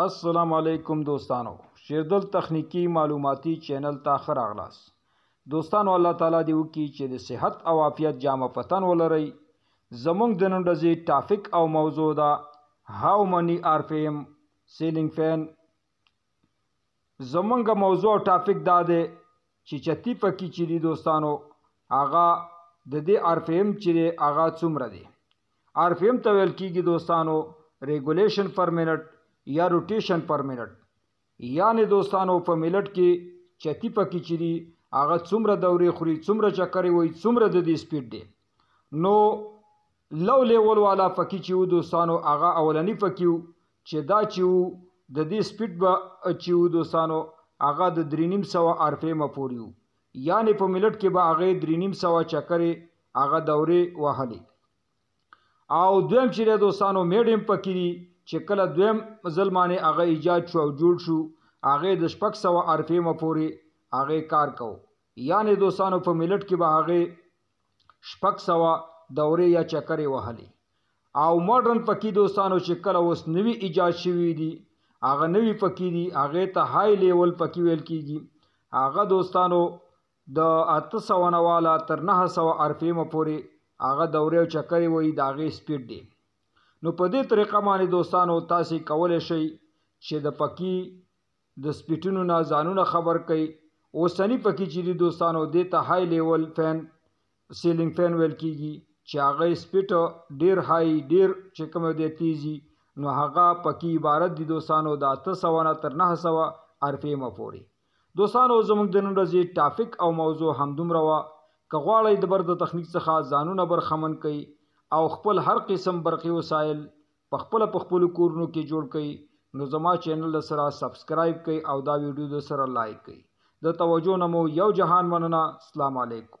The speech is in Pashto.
السلام علیکم دوستانو شیردل تخنیکی معلوماتی چینل ته ښه راغلاست دوستانو الله تعالی دې وکړي چې د صحت او عافیت جامه په تن ولرئ زموږ د نن ورځې ټاپک او موضوع ده هاو منی آر پی ایم سیلینګ فین زموږ موضوع او ټاپک دا دی چې چتی پکې چې دي دوستانو هغه د دې آر پی ایم چې دی هغه څومره دی آر پی ایم ته ویل کیږي دوستانو ریګولیشن پر منټ یا روټیشن پر منټ یعنی دوستانو په ملټ کې چتی پکې چې دي هغه څومره دورې خوري څومره چکرې وایي څومره د دې سپیډ دی نو لو لیول والا پکې چې و دوستانو هغه اولنی پکې و چې دا چې و د دې سپیډ به چې و دوستانو هغه د درې نیم سوه آر پی ایم پورې و یعنې په ملټ کې به هغه درې نیم سوه چکرې هغه دورې وهلې او دویم چې د دوستانو میډیم پکې دي چې کله دویم ځل باندې هغه ایجاد شو او جوړ شو هغه د شپږ سوه ارپیمه پورې هغه کار کو یعنې دوستانو په ملټ کې به هغه شپږ سوه دورې یا چکرې وهلې او ماډرن پکي دوستانو چې کله اوس نوي ایجاد شوي دي هغه نوي پکي دي هغه ته های لیول پکي ویل کیږي هغه دوستانو د 800 نه والا تر 900 ار پی ایم پورې هغه دورې او چکرې وایي د هغې سپیډ دی نو په دې طریقه باندې دوستانو تاسو کولای شئ چې د پکي د سپیټونو نه ځانونه خبر کړئ اوسنی پکې چې دی دوستانو دې ته های لیول فین سیلینګ فین ویل کیږي چې هغه سپیټ ډیر های ډیر چې کوم دی تیزی نو هغه پکې عبارت دي دوستانو د 800 نه تر 900 ار پی ایم پورې دوستانو زموږ د نن ورځې ټاپک او موضوع همدومره وه که غواړئ د برق د تخنیک څخه ځانونه برخمن کړئ او خپل هر قسم برقي وسایل پخپله په خپلو کورونو کې جوړ کړئ نو زما چینل د سره سبسکرایب کړئ او دا ویډیو د سره لایک کړئ د توجه نه مو یو جهان مننه سلام علیکم.